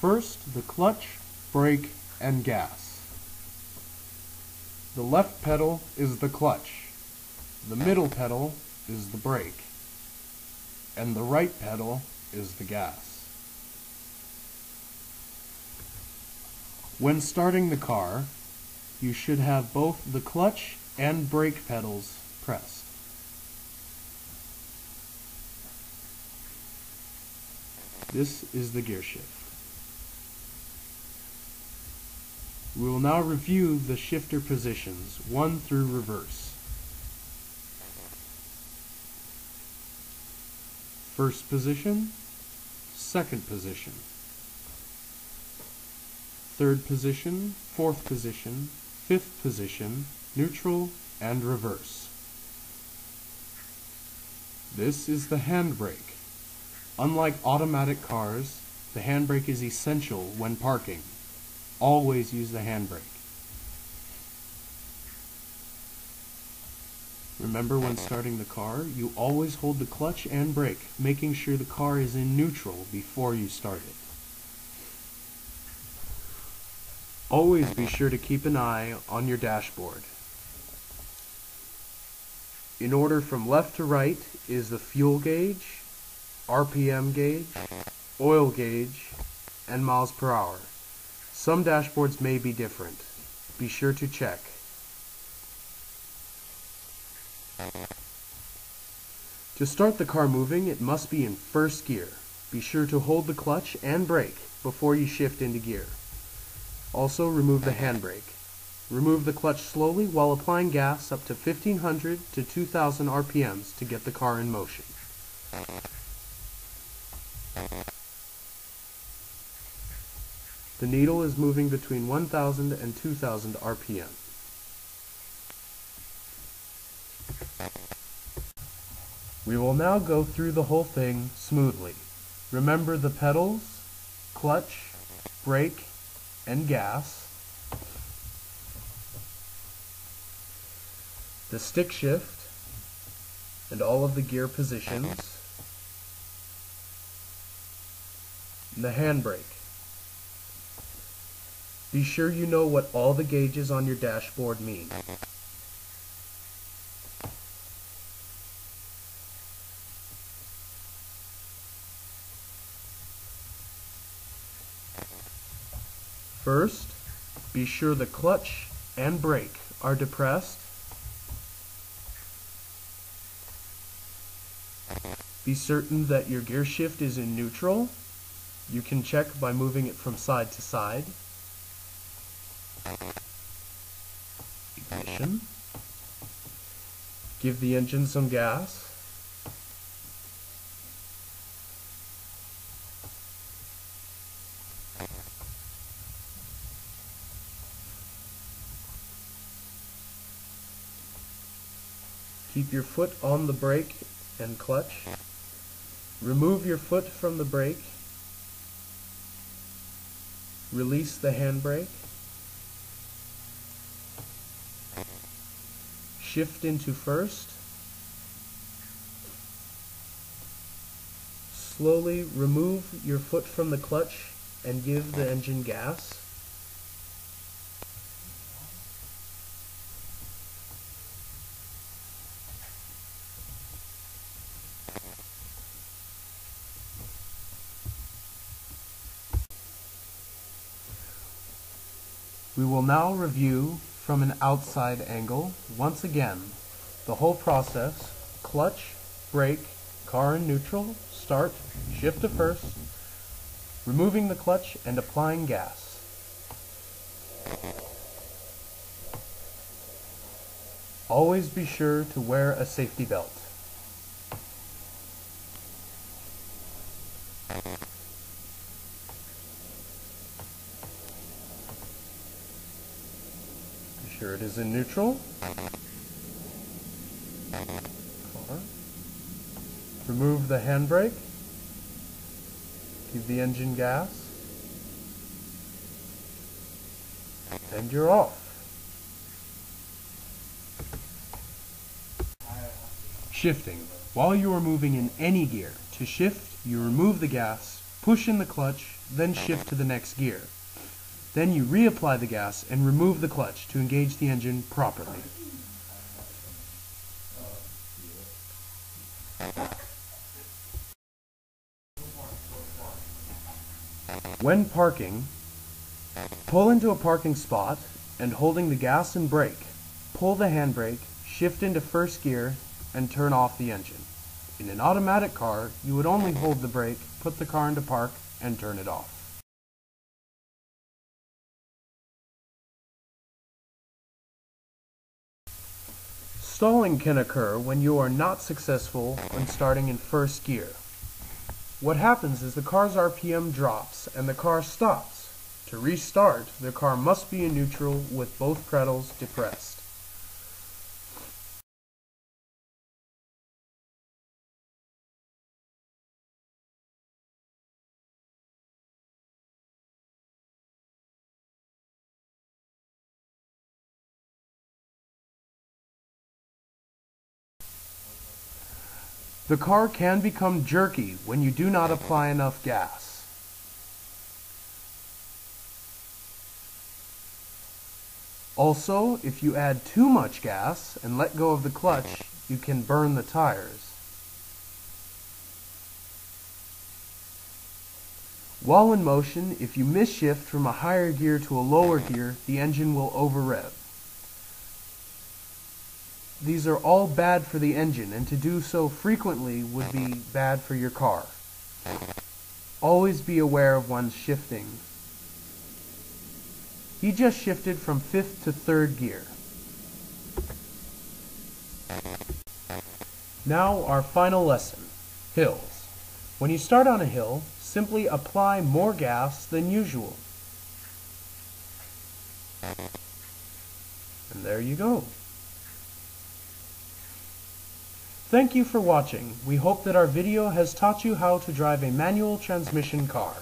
First, the clutch, brake, and gas. The left pedal is the clutch. The middle pedal is the brake. And the right pedal is the gas. When starting the car, you should have both the clutch and brake pedals pressed. This is the gear shift. We will now review the shifter positions, one through reverse. First position, second position, third position, fourth position, fifth position, neutral, and reverse. This is the handbrake. Unlike automatic cars, the handbrake is essential when parking. Always use the handbrake. Remember when starting the car, you always hold the clutch and brake, making sure the car is in neutral before you start it. Always be sure to keep an eye on your dashboard. In order from left to right is the fuel gauge, RPM gauge, oil gauge, and miles per hour. Some dashboards may be different. Be sure to check. To start the car moving, it must be in first gear. Be sure to hold the clutch and brake before you shift into gear. Also remove the handbrake. Remove the clutch slowly while applying gas up to 1500 to 2000 RPMs to get the car in motion. The needle is moving between 1000 and 2000 RPM. We will now go through the whole thing smoothly. Remember the pedals, clutch, brake, and gas, the stick shift, and all of the gear positions, and the handbrake. Be sure you know what all the gauges on your dashboard mean. First, be sure the clutch and brake are depressed. Be certain that your gear shift is in neutral. You can check by moving it from side to side. Ignition. Give the engine some gas. Keep your foot on the brake and clutch. Remove your foot from the brake. Release the handbrake. Shift into first. Slowly remove your foot from the clutch and give the engine gas. We will now review from an outside angle, once again, the whole process, clutch, brake, car in neutral, start, shift to first, removing the clutch and applying gas. Always be sure to wear a safety belt. It is in neutral. Remove the handbrake. Give the engine gas. And you're off. Shifting. While you are moving in any gear, to shift, you remove the gas, push in the clutch, then shift to the next gear. Then you reapply the gas and remove the clutch to engage the engine properly. When parking, pull into a parking spot and holding the gas and brake, pull the handbrake, shift into first gear, and turn off the engine. In an automatic car, you would only hold the brake, put the car into park, and turn it off. Stalling can occur when you are not successful when starting in first gear. What happens is the car's RPM drops and the car stops. To restart, the car must be in neutral with both pedals depressed. The car can become jerky when you do not apply enough gas. Also, if you add too much gas and let go of the clutch, you can burn the tires. While in motion, if you misshift from a higher gear to a lower gear, the engine will over rev. These are all bad for the engine, and to do so frequently would be bad for your car. Always be aware of one's shifting. He just shifted from fifth to third gear. Now our final lesson, hills. When you start on a hill, simply apply more gas than usual. And there you go. Thank you for watching. We hope that our video has taught you how to drive a manual transmission car.